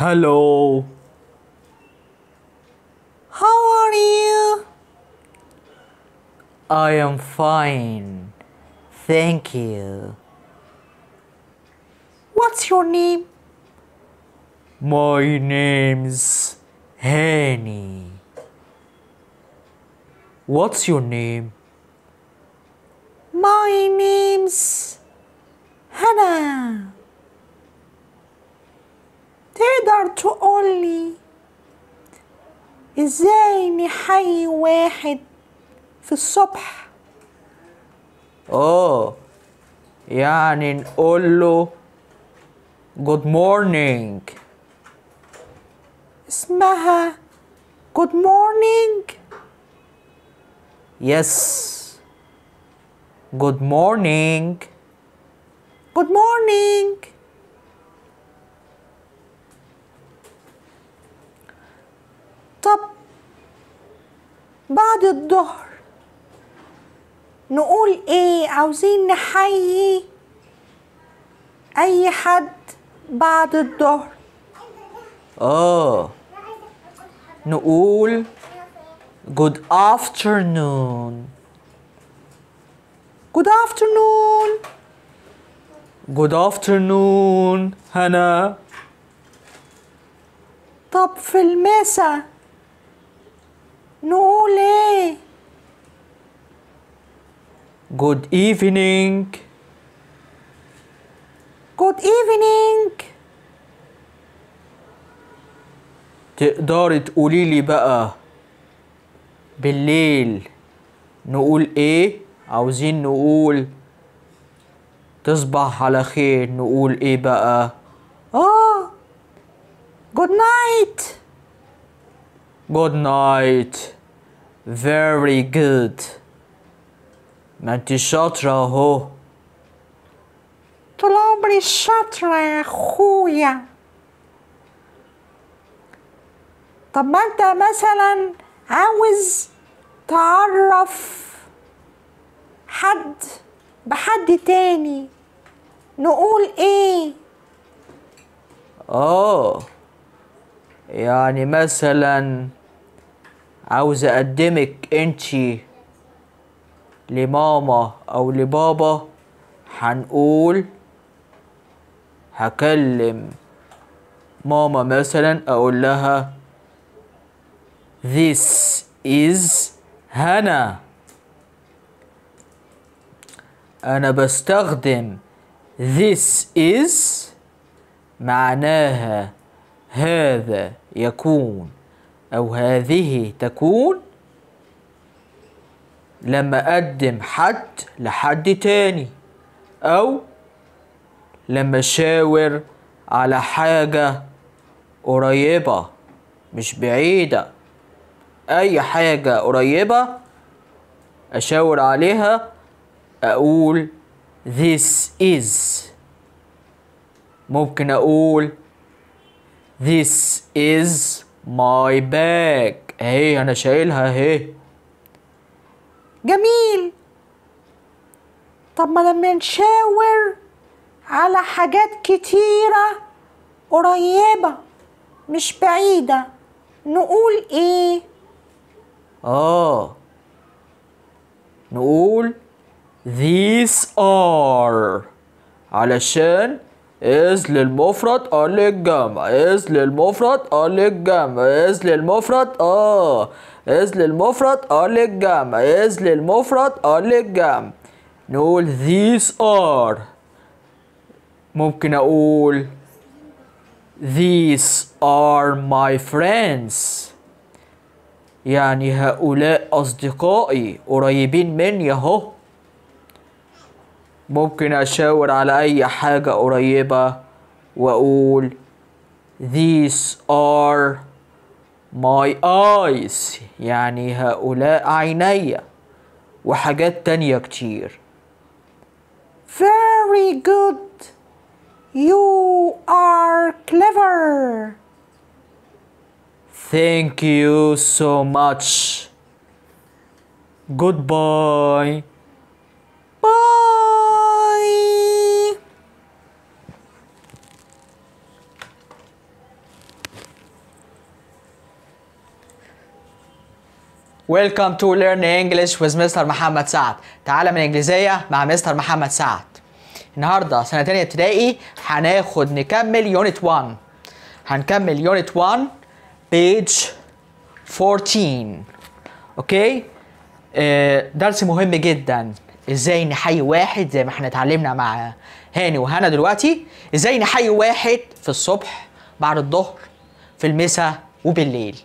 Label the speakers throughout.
Speaker 1: Hello.
Speaker 2: How are you?
Speaker 1: I am fine. Thank you.
Speaker 2: What's your name?
Speaker 1: My name's Henny. What's your name?
Speaker 2: My name's Hannah. تقدر تقولي إزاي نحيي واحد في الصبح؟
Speaker 1: أوه يعني نقول له good morning
Speaker 2: اسمها good morning
Speaker 1: yes good morning
Speaker 2: good morning طب بعد الظهر نقول إيه عاوزين نحيي أي حد بعد الظهر
Speaker 1: Oh. نقول Good afternoon.
Speaker 2: good afternoon
Speaker 1: Good afternoon, هنا.
Speaker 2: طب في المسا نقول إيه؟
Speaker 1: Good evening.
Speaker 2: good evening.
Speaker 1: تقدري تقولي لي بقى بالليل نقول إيه؟ عاوزين نقول تصبح على خير نقول إيه بقى؟
Speaker 2: آه. Good night.
Speaker 1: Good night. Very good. ما انت شاطرة اهو
Speaker 2: طول عمري شاطرة يا اخويا طب ما انت مثلا عاوز تعرف حد بحد تاني نقول إيه
Speaker 1: آه يعني مثلا عاوز أقدمك انتي لماما أو لبابا هنقول هكلم ماما مثلا أقول لها This is هنا أنا بستخدم This is معناها هذا يكون. أو هذه تكون لما أقدم حد لحد تاني أو لما أشاور على حاجة قريبة مش بعيدة. أي حاجة قريبة أشاور عليها أقول this is. ممكن أقول This is my bag. اهي أنا شايلها. اهي
Speaker 2: جميل. طب ما لما نشاور على حاجات كتيرة قريبة مش بعيدة. نقول إيه؟
Speaker 1: آه. نقول these are. علشان is للمفرد آه للجمع. is للمفرد آه للجمع. is للمفرد آه. is للمفرد آه للجمع. is للمفرد آه للجمع. نقول these are. ممكن أقول these are my friends. يعني هؤلاء أصدقائي قريبين مني أهو. ممكن أشاور على أي حاجة قريبة وأقول These are my eyes يعني هؤلاء عيني وحاجات تانية كتير
Speaker 2: Very good You are clever
Speaker 1: Thank you so much Goodbye
Speaker 2: Bye
Speaker 1: Welcome to Learn English with Mr. محمد سعد تعالى من الإنجليزية مع Mr. محمد سعد النهاردة سنة تانية ابتدائي هناخد نكمل unit 1 هنكمل unit 1 page 14 okay درس مهم جدا. إزاي نحيي واحد زي ما إحنا اتعلمنا مع هاني وهنا دلوقتي؟ إزاي نحيي واحد في الصبح بعد الظهر في المساء وبالليل؟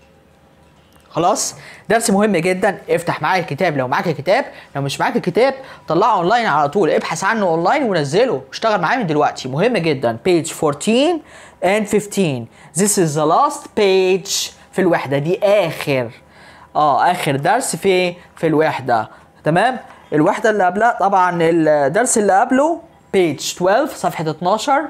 Speaker 1: خلاص؟ درس مهم جدا. افتح معايا الكتاب. لو معاك الكتاب لو مش معاك الكتاب طلعه أونلاين على طول. ابحث عنه أونلاين ونزله. اشتغل معاه من دلوقتي. مهم جدا. page 14 and 15 this is the last page في الوحدة. دي آخر. آه آخر درس في في الوحدة. تمام؟ الوحدة اللي قبلها طبعا الدرس اللي قبله page 12 صفحة 12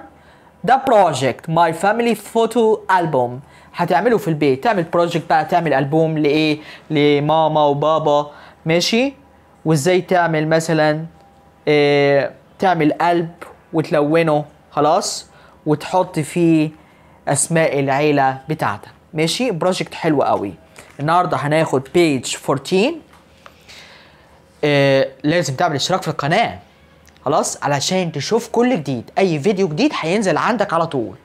Speaker 1: ده project my family photo album هتعمله في البيت. تعمل project بقى تعمل ألبوم لإيه؟ لماما وبابا. ماشي؟ وإزاي تعمل مثلا إيه تعمل قلب وتلونه خلاص؟ وتحط فيه أسماء العيلة بتاعتك. ماشي؟ project حلو قوي. النهارده هناخد page 14 آه، لازم تعمل اشتراك في القناة. خلاص؟ علشان تشوف كل جديد. أي فيديو جديد هينزل عندك على طول.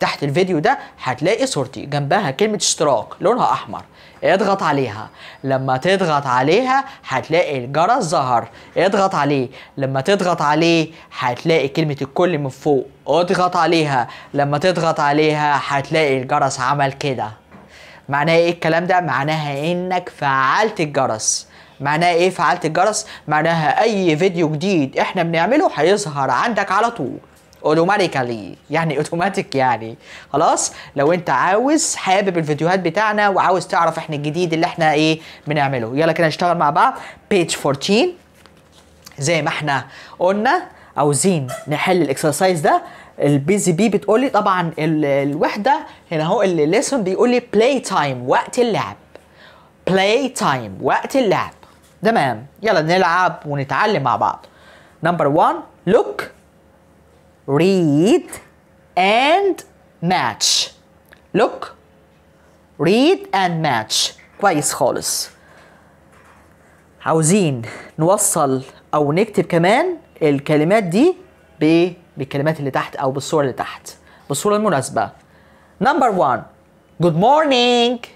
Speaker 1: تحت الفيديو ده هتلاقي صورتي جنبها كلمة اشتراك لونها أحمر. اضغط عليها. لما تضغط عليها هتلاقي الجرس ظهر. اضغط عليه. لما تضغط عليه هتلاقي كلمة الكل من فوق. اضغط عليها. لما تضغط عليها هتلاقي الجرس عمل كده. معناها إيه الكلام ده؟ معناها انك فعلت الجرس. معناها إيه فعلت الجرس؟ معناها اي فيديو جديد إحنا بنعمله هيظهر عندك على طول. automatically يعني اوتوماتيك يعني. خلاص؟ لو انت عاوز حابب الفيديوهات بتاعنا وعاوز تعرف إحنا الجديد اللي إحنا إيه بنعمله. يلا كده نشتغل مع بعض. page 14 زي ما إحنا قلنا عاوزين نحل ال exercise ده. ال busy bee بتقول لي طبعا ال- الوحدة هنا اهو ال lesson بيقول لي play time وقت اللعب. play time وقت اللعب. تمام؟ يلا نلعب ونتعلم مع بعض. number 1 look read and match. Look read and match. كويس خالص. عاوزين نوصل أو نكتب كمان الكلمات دي بالكلمات اللي تحت أو بالصور اللي تحت. بالصورة المناسبة. number 1 good morning.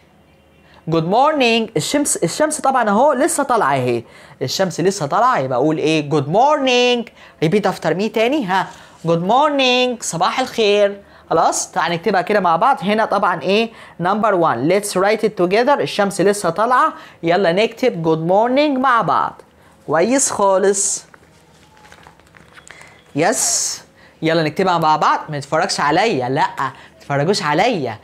Speaker 1: good morning الشمس الشمس طبعا أهو لسه طالعة أهي. الشمس لسه طالعة. يبقى أقول إيه؟ good morning repeat after me تاني. ها. Good morning صباح الخير. خلاص تعال نكتبها كده مع بعض. هنا طبعا إيه؟ number 1 let's write it together الشمس لسه طالعة. يلا نكتب good morning مع بعض. كويس خالص. yes يلا نكتبها مع بعض. ما تتفرجش عليا. لا ما تتفرجوش عليا.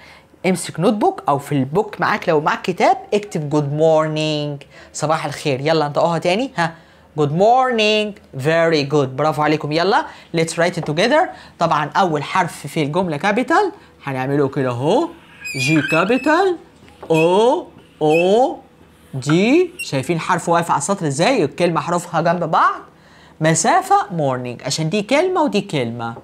Speaker 1: امسك notebook أو في ال book معاك. لو معاك كتاب اكتب good morning صباح الخير. يلا انطقوها تاني. ها. Good morning very good برافو عليكم. يلا let's write it together طبعا أول حرف في الجملة capital هنعمله كده أهو. G capital O O D شايفين الحرف واقف على السطر إزاي؟ الكلمة حروفها جنب بعض. مسافة morning عشان دي كلمة ودي كلمة.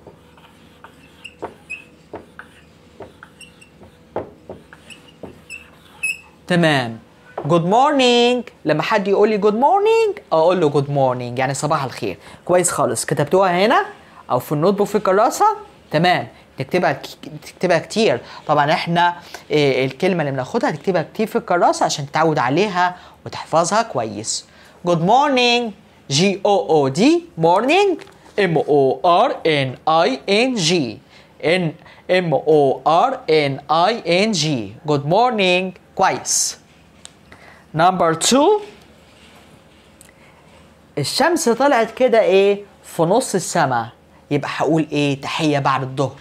Speaker 1: تمام. Good morning لما حد يقول لي good morning أقول له good morning يعني صباح الخير. كويس خالص. كتبتوها هنا أو في ال notebook في الكراسة. تمام. تكتبها تكتبها كتير. طبعا إحنا إيه الكلمة اللي بناخدها تكتبها كتير في الكراسة عشان تتعود عليها وتحفظها كويس. Good morning G O O D morning M O R N I N G N M O R N I N G good morning كويس. Number 2 الشمس طلعت كده إيه؟ في نص السماء. يبقى هقول إيه؟ تحية بعد الظهر.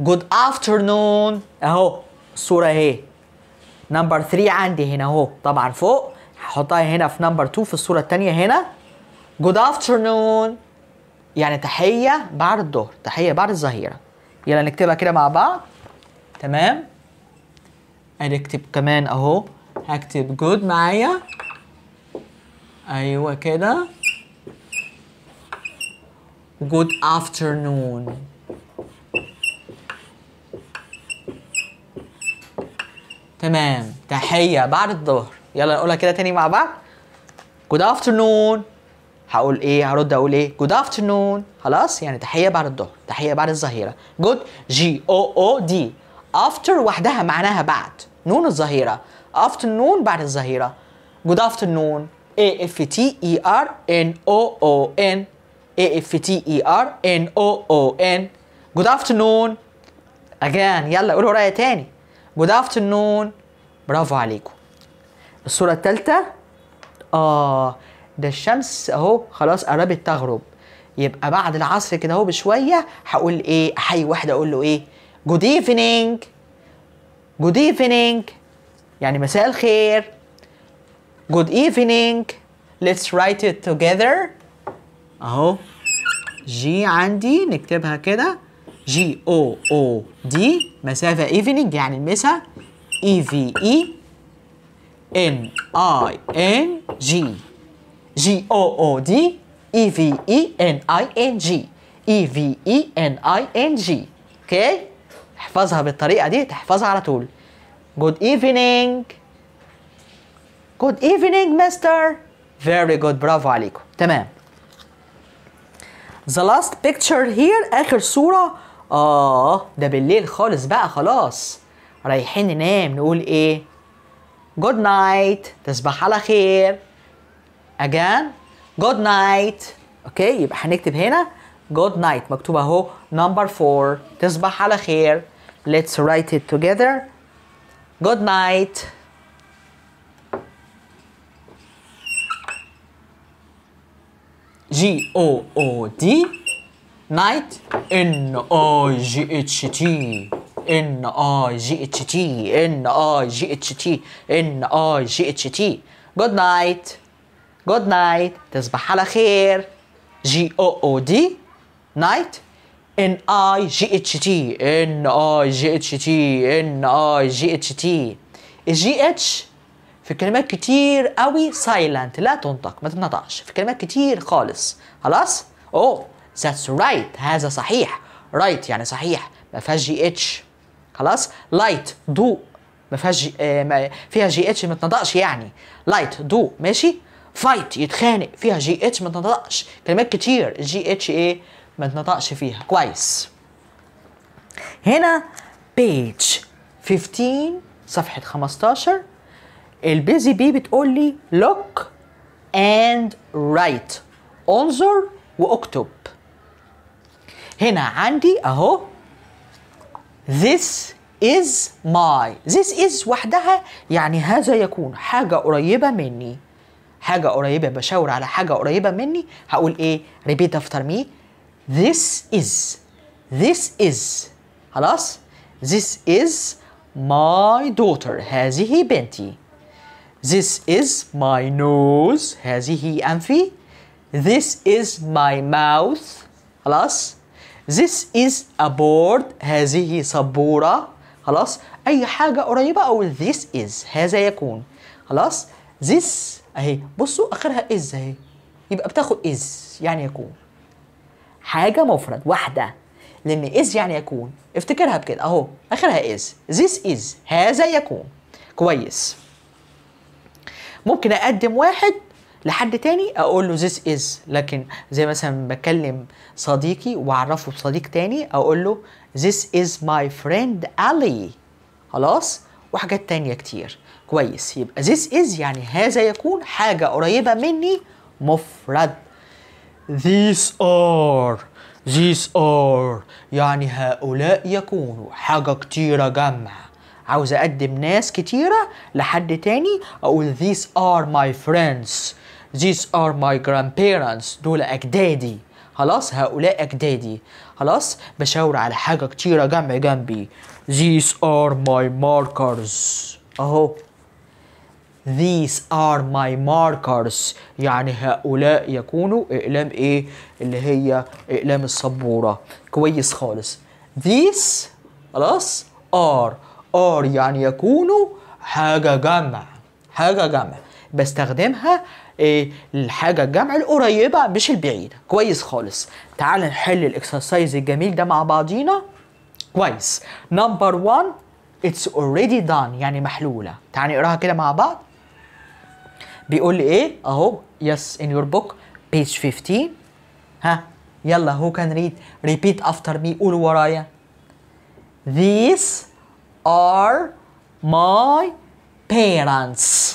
Speaker 1: Good afternoon أهو الصورة اهي number 3 عندي هنا أهو. طبعا فوق. هحطها هنا في number 2 في الصورة التانية هنا. Good afternoon يعني تحية بعد الظهر تحية بعد الظهيرة. يلا نكتبها كده مع بعض. تمام؟ هنكتب كمان أهو. هكتب جود معايا أيوه كده good afternoon. تمام. تحية. بعد الظهر. يلا نقولها كده تاني مع بعض. Good afternoon. هقول إيه؟ هرد أقول إيه؟ Good afternoon. خلاص؟ يعني تحية بعد الظهر. تحية بعد الظهيرة. Good. G O O D. After وحدها معناها بعد. نون الظهيرة. Afternoon بعد الظهيرة. Good afternoon. A F T E R N O O N. A F T E R N O O N. Good afternoon. Again يلا قولوا ورايا تاني. Good afternoon. برافو عليكم. الصورة التالتة؟ آه ده الشمس أهو خلاص قربت تغرب. يبقى بعد العصر كده أهو بشوية هقول إيه أحيي واحد أقول له إيه. Good evening. Good evening. يعني مساء الخير. Good evening. Let's write it together. أهو. G عندي نكتبها كده. G O O D مسافة evening يعني المسا E V E N I N G G O O D E V E N I N G E V E N I N G okay احفظها بالطريقة دي تحفظها على طول. Good evening good evening mister very good برافو عليكم تمام The last picture here آخر صورة آه ده بالليل خالص بقى خلاص رايحين ننام نقول إيه؟ Good night تصبح على خير Again Good night أوكي يبقى هنكتب هنا Good night مكتوب أهو number 4 تصبح على خير Let's write it together Good night G O O D night N I G H T N I G H T N I G H T N I G H T good night good night تصبح على خير G O O D night N I G H T N I G H T N I G H T. الجي اتش في كلمات كتير قوي silent لا تنطق ما تنطقش. في كلمات كتير خالص. خلاص؟ Oh that's right هذا صحيح. Right right يعني صحيح. ما فيهاش G H خلاص؟ Light ضوء ما فيهاش جي آه فيها جي اتش ما تنطقش يعني. Light ضوء ماشي؟ Fight يتخانق. فيها G H ما تنطقش. كلمات كتير. ال G H إيه ما تنطقش فيها. كويس. هنا بيج 15 صفحة 15 البيزي بي بتقول لي look and write. انظر واكتب. هنا عندي اهو this is my. this is وحدها يعني هذا يكون. حاجة قريبة مني. حاجة قريبة بشاور على حاجة قريبة مني. هقول إيه؟ repeat after me. This is this is خلاص. This is my daughter هذه بنتي. This is my nose هذه أنفي. This is my mouth خلاص. This is a board هذه سبورة خلاص. أي حاجة قريبة أو this is هذا يكون خلاص. This أهي. بصوا آخرها is أهي. يبقى بتاخد is يعني يكون. حاجة مفرد واحدة. لأن is يعني يكون. افتكرها بكده. أهو آخرها is. This is. هذا يكون. كويس. ممكن أقدم واحد لحد تاني أقول له this is. لكن زي مثلا بكلم صديقي وأعرفه بصديق تاني أقول له this is my friend Ali. خلاص؟ وحاجات تانية كتير. كويس. يبقى this is يعني هذا يكون حاجة قريبة مني مفرد. These are these are يعني هؤلاء يكونوا حاجة كتيرة جمع. عاوز أقدم ناس كتيرة لحد تاني أقول these are my friends. These are my grandparents. دول أجدادي. خلاص؟ هؤلاء أجدادي. خلاص؟ بشاور على حاجة كتيرة جنب جنبي. These are my markers. أهو. These are my markers. يعني هؤلاء يكونوا اقلام إيه؟ اللي هي اقلام السبورة. كويس خالص. These خلاص are. Are يعني يكونوا حاجة جمع. حاجة جمع. بستخدمها إيه؟ الحاجة الجمع القريبة مش البعيدة. كويس خالص. تعال نحل ال exercise الجميل ده مع بعضينا. كويس. Number 1 it's already done. يعني محلولة. تعال نقراها كده مع بعض. بيقول لي إيه اهو yes in your book page 15 ها يلا who can read repeat after me قولوا ورايا these are my parents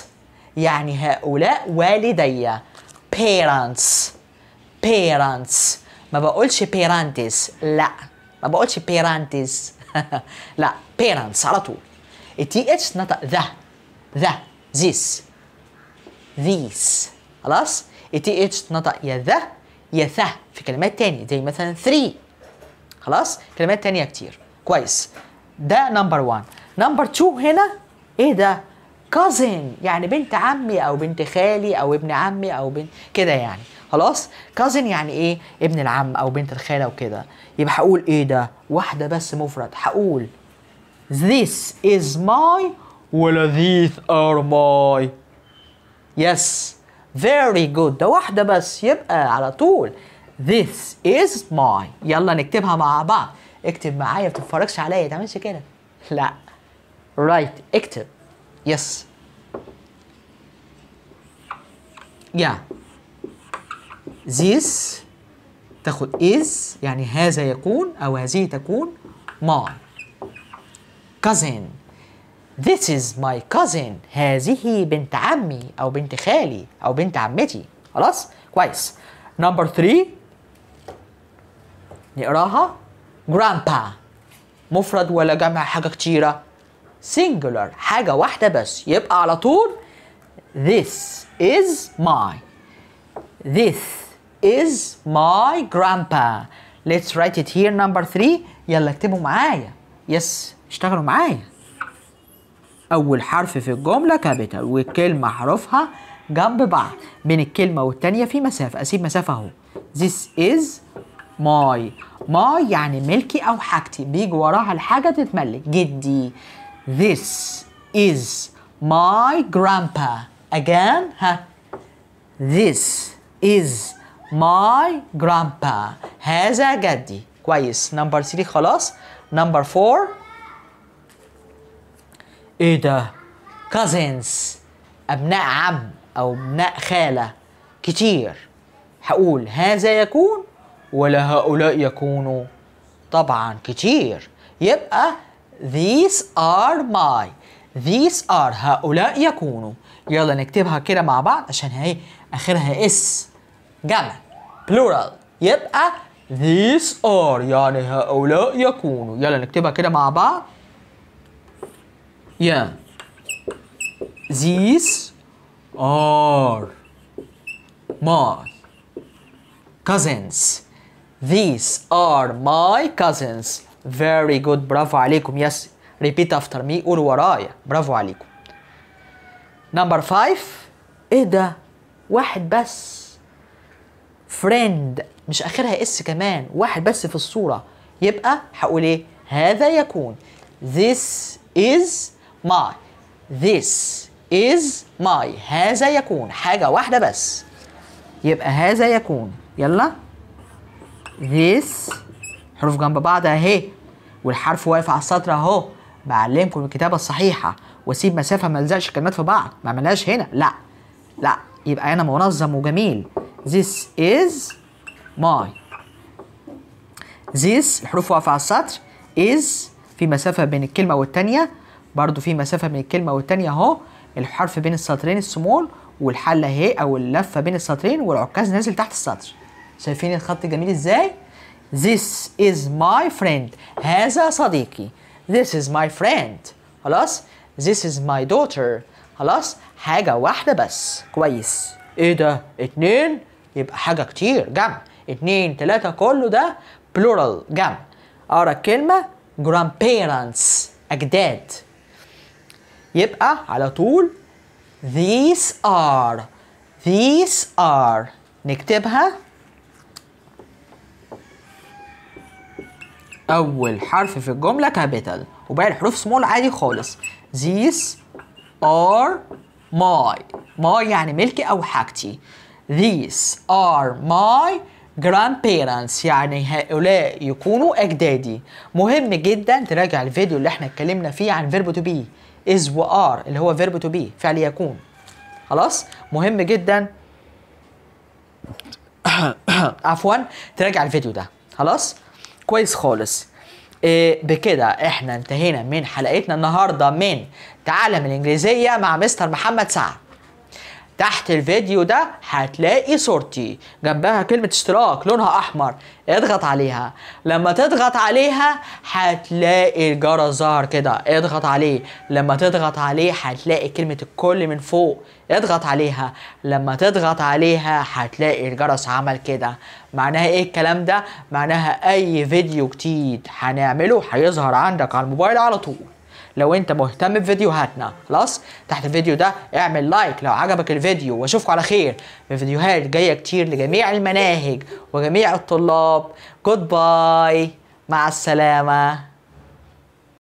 Speaker 1: يعني هؤلاء والدي parents parents ما بقولش parents لا ما بقولش parents لا parents على طول ال T H نطق ذا ذا this these. خلاص؟ H نطق يا ذا يا ثا في كلمات تانية زي مثلا 3 خلاص؟ كلمات تانية كتير. كويس. ده number 1 number 2 هنا إيه ده؟ كازن يعني بنت عمي أو بنت خالي أو ابن عمي أو بنت كده يعني. خلاص؟ كازن يعني إيه؟ ابن العم أو بنت الخالة وكده يبقى هقول إيه ده؟ واحدة بس مفرد. هقول this is my ولا these are my. Yes. Very good. ده واحدة بس. يبقى على طول. This is my يلا نكتبها مع بعض. اكتب معايا. ما تتفرجش عليا. تعملش كده. لا. Right. اكتب. Yes. Yeah. This تاخد is. يعني هذا يكون أو هذه تكون my cousin. This is my cousin. هذه بنت عمي أو بنت خالي أو بنت عمتي. خلاص؟ كويس. Number 3 نقراها. Grandpa. مفرد ولا جمع حاجة كتيرة. Singular. حاجة واحدة بس. يبقى على طول. This is my. This is my grandpa. Let's write it here number 3 يلا اكتبوا معايا. Yes اشتغلوا معايا. أول حرف في الجملة capital والكلمة حروفها جنب بعض بين الكلمة والتانية في مسافة. أسيب مسافة أهو. This is my. My يعني ملكي أو حاجتي. بيجي وراها الحاجة تتملك. جدي. This is my grandpa. Again ها. This is my grandpa. هذا جدي. كويس. Number 3 خلاص. Number 4 إيه ده؟ Cousins. أبناء عم أو أبناء خالة. كتير. هقول هذا يكون ولا هؤلاء يكونوا؟ طبعا كتير. يبقى these are my. These are هؤلاء يكونوا. يلا نكتبها كده مع بعض عشان هي آخرها اس جمع plural. يبقى these are يعني هؤلاء يكونوا. يلا نكتبها كده مع بعض. Yeah. These are my cousins. These are my cousins. Very good. برافو عليكم. Yes. Repeat after me. قولوا ورايا. برافو عليكم. Number five. إيه ده؟ واحد بس. Friend. مش آخرها اس كمان. واحد بس في الصورة. يبقى هقول إيه؟ هذا يكون. This is my. This is my. هذا يكون. حاجة واحدة بس. يبقى هذا يكون. يلا. This. حروف جنب بعض اهي. والحرف واقف على السطر اهو. بعلمكم الكتابة الصحيحة. واسيب مسافة ما ألزقش الكلمات في بعض. ما عملهاش هنا. لا. لا. يبقى أنا منظم وجميل. This is my. This. الحروف واقفة على السطر. Is. في مسافة بين الكلمة والتانية. برضو في مسافة بين الكلمة والتانية اهو الحرف بين السطرين السمول والحلة اهي أو اللفة بين السطرين والعكاز نازل تحت السطر. شايفين الخط جميل إزاي؟ This is my friend. هذا صديقي. This is my friend. خلاص؟ This is my daughter. خلاص؟ حاجة واحدة بس. كويس. إيه ده؟ اتنين؟ يبقى حاجة كتير. جمع. اتنين تلاتة كله ده plural. جمع. أقرأ الكلمة. Grandparents. أجداد. يبقى على طول these are. these are. نكتبها. أول حرف في الجملة capital وباقي الحروف سمول عادي خالص. these are my. my يعني ملكي أو حاجتي. these are my grandparents. يعني هؤلاء يكونوا أجدادي. مهم جدا تراجع الفيديو اللي إحنا اتكلمنا فيه عن verb to be. Is و are اللي هو verb to be فعل يكون. خلاص؟ مهم جدا. عفوا تراجع الفيديو ده. خلاص؟ كويس خالص. إيه بكده إحنا انتهينا من حلقتنا النهارده من تعلم الإنجليزية مع مستر محمد سعد. تحت الفيديو ده هتلاقي صورتي. جنبها كلمة اشتراك لونها أحمر. اضغط عليها. لما تضغط عليها هتلاقي الجرس ظهر كده. اضغط عليه. لما تضغط عليه هتلاقي كلمة الكل من فوق. اضغط عليها. لما تضغط عليها هتلاقي الجرس عمل كده. معناها إيه الكلام ده؟ معناها أي فيديو جديد هنعمله هيظهر عندك على الموبايل على طول. لو انت مهتم بفيديوهاتنا. خلاص؟ تحت الفيديو ده اعمل like لو عجبك الفيديو واشوفكم على خير بفيديوهات جاية كتير لجميع المناهج وجميع الطلاب. Goodbye مع السلامة.